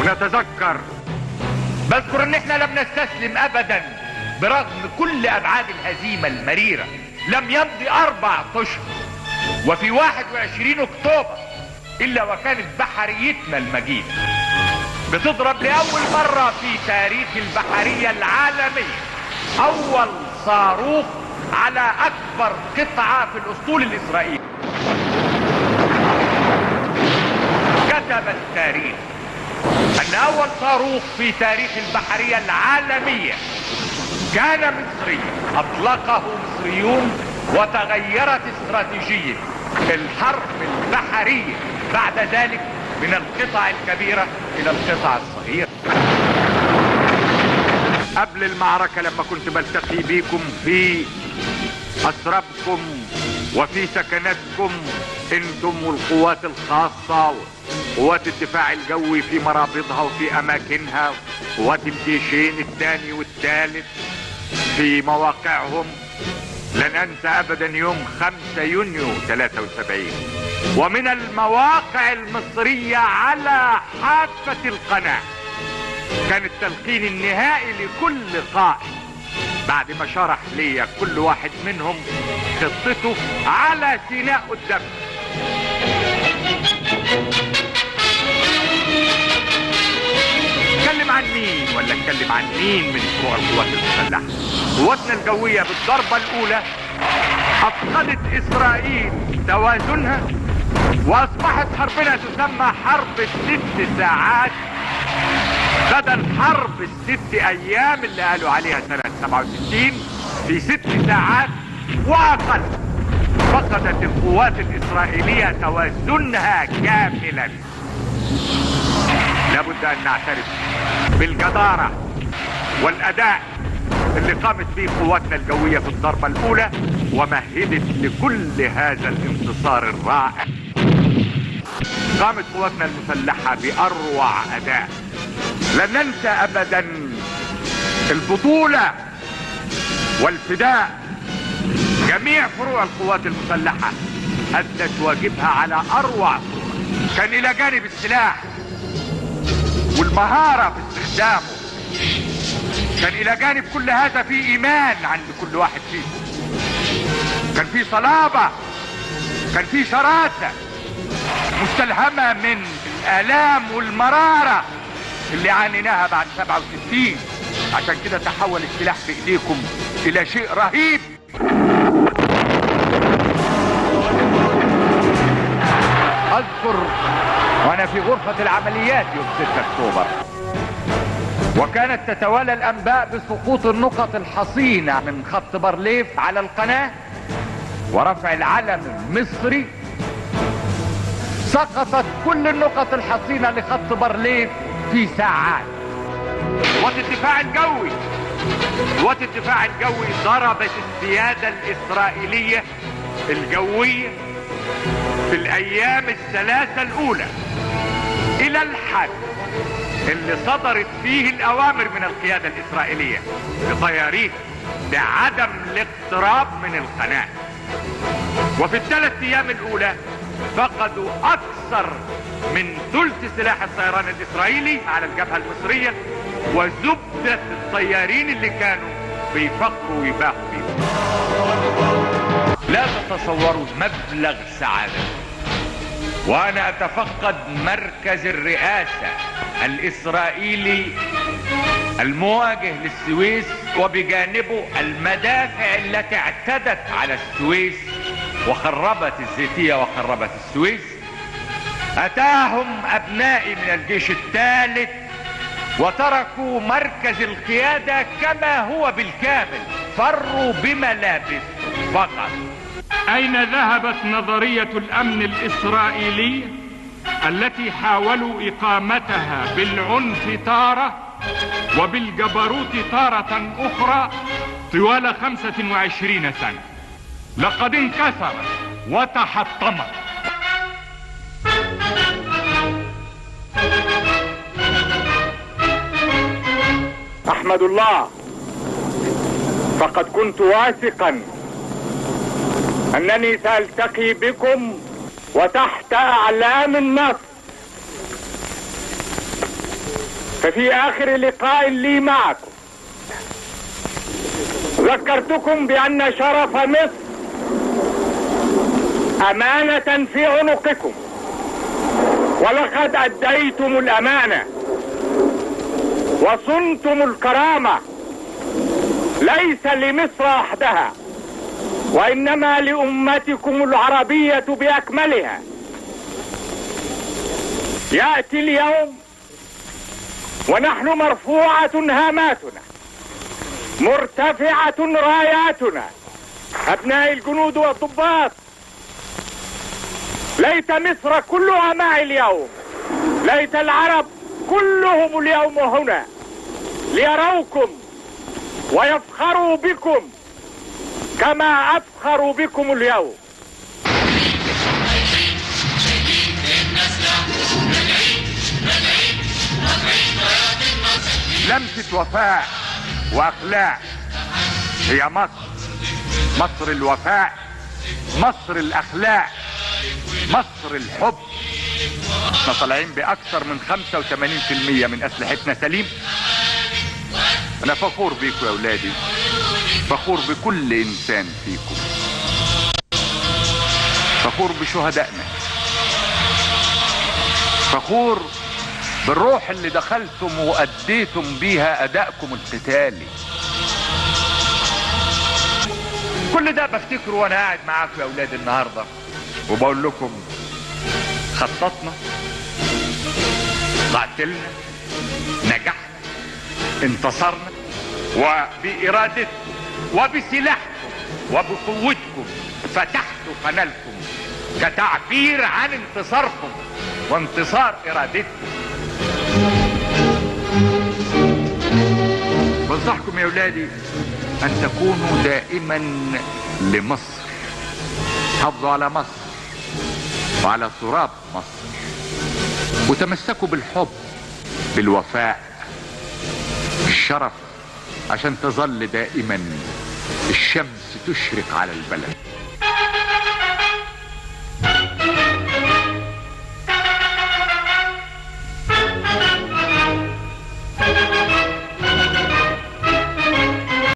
ونتذكر بذكر إن إحنا لم نستسلم ابدا برغم كل أبعاد الهزيمة المريرة. لم يمضي أربع أشهر وفي 21 أكتوبر إلا وكانت بحريتنا المجيدة بتضرب لأول مرة في تاريخ البحرية العالمية أول صاروخ على أكبر قطعة في الأسطول الإسرائيلي. كتب التاريخ. ان اول صاروخ في تاريخ البحرية العالمية. كان مصريا أطلقه مصريون وتغيرت استراتيجية الحرب البحرية. بعد ذلك من القطع الكبيرة إلى القطع الصغيرة. قبل المعركة لما كنت بلتقي بيكم في اسرابكم وفي سكناتكم أنتم والقوات الخاصة قوات الدفاع الجوي في مرابطها وفي أماكنها قوات الجيشين الثاني والثالث في مواقعهم. لن أنسى ابدا يوم 5 يونيو 73 ومن المواقع المصرية على حافة القناة كان التلقين النهائي لكل قائد بعد ما شرح لي كل واحد منهم خطته على سيناء قدام اتكلم عن مين ولا اتكلم عن مين من فروع القوات المسلحة؟ قواتنا الجوية بالضربة الأولى أفقدت إسرائيل توازنها وأصبحت حربنا تسمى حرب الست ساعات. بدل حرب الست أيام اللي قالوا عليها سنة 67 في ست ساعات واقل فقدت القوات الإسرائيلية توازنها كاملا. لابد أن نعترف بالجدارة والأداء اللي قامت به قواتنا الجوية في الضربة الأولى ومهدت لكل هذا الانتصار الرائع. قامت قواتنا المسلحة بأروع أداء. لن ننسى ابدا البطولة والفداء جميع فروع القوات المسلحة أدت واجبها على صورة كان إلى جانب السلاح والمهارة في استخدامه. كان إلى جانب كل هذا في إيمان عند كل واحد فيكم كان في صلابة كان في شراسة مستلهمة من الآلام والمرارة. اللي عانيناها بعد 67 عشان كده تحول السلاح في ايديكم إلى شيء رهيب. أذكر وأنا في غرفة العمليات يوم 6 أكتوبر. وكانت تتوالى الأنباء بسقوط النقط الحصينة من خط بارليف على القناة ورفع العلم المصري. سقطت كل النقط الحصينة لخط بارليف في ساعات. قوات الدفاع الجوي قوات الدفاع الجوي ضربت السيادة الإسرائيلية الجوية في الأيام الثلاثة الأولى إلى الحد اللي صدرت فيه الأوامر من القيادة الإسرائيلية لطيارين بعدم الاقتراب من القناة. وفي الثلاث أيام الأولى فقدوا أكثر من ثلث سلاح الطيران الإسرائيلي على الجبهة المصرية وزبدة الطيارين اللي كانوا بيفكروا ويباهوا بيهم. لا تتصوروا مبلغ سعادة. وأنا أتفقد مركز الرئاسة الإسرائيلي المواجه للسويس وبجانبه المدافع التي اعتدت على السويس وخربت الزيتية وخربت السويس. أتاهم أبنائي من الجيش الثالث وتركوا مركز القيادة كما هو بالكامل. فروا بملابس فقط. أين ذهبت نظرية الأمن الإسرائيلي التي حاولوا إقامتها بالعنف تارة وبالجبروت تارة أخرى طوال خمسة وعشرين سنة؟ لقد انكسرت وتحطمت. أحمد الله فقد كنت واثقا أنني سألتقي بكم وتحت أعلام النصر ففي آخر لقاء لي معكم ذكرتكم بأن شرف مصر أمانة في عنقكم ولقد أديتم الأمانة. وصنتم الكرامة. ليس لمصر وحدها وإنما لأمتكم العربية بأكملها. يأتي اليوم ونحن مرفوعة هاماتنا مرتفعة راياتنا. أبناء الجنود والضباط ليت مصر كلها معي اليوم ليت العرب كلهم اليوم هنا. ليروكم ويفخروا بكم كما أفخر بكم اليوم. لمسة وفاء واخلاق هي مصر. مصر الوفاء مصر الاخلاق مصر الحب. إحنا طالعين بأكثر من 85% من أسلحتنا سليم. أنا فخور بيكم يا أولادي. فخور بكل إنسان فيكم. فخور بشهدائنا. فخور بالروح اللي دخلتم وأديتم بيها أدائكم القتالي. كل ده بفتكره وأنا قاعد معاكم يا أولاد النهارده. وبقول لكم خططنا قاتلنا نجحنا. انتصرنا وبإرادتكم وبسلاحكم وبقوتكم فتحتوا قنالكم كتعبير عن انتصاركم وانتصار إرادتكم. بنصحكم يا أولادي أن تكونوا دائما لمصر حافظوا على مصر وعلى تراب مصر وتمسكوا بالحب بالوفاء بالشرف عشان تظل دائما. الشمس تشرق على البلد.